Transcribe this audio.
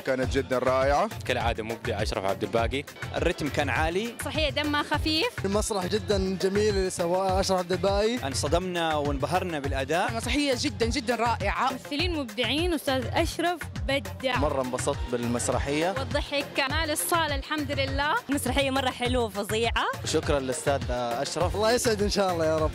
كانت جدا رائعة. كالعادة مبدع أشرف عبد الباقي. الرتم كان عالي. صحيح دمها خفيف. المسرح جدا جميل اللي سواه أشرف عبد الباقي. انصدمنا وانبهرنا بالأداء. مسرحيه جدا جدا رائعة. ممثلين مبدعين أستاذ أشرف بدع. مرة انبسطت بالمسرحية. والضحك كمال الصالة الحمد لله. مسرحية مرة حلوة وفظيعة. شكرا للأستاذ أشرف. الله يسعد إن شاء الله يا رب.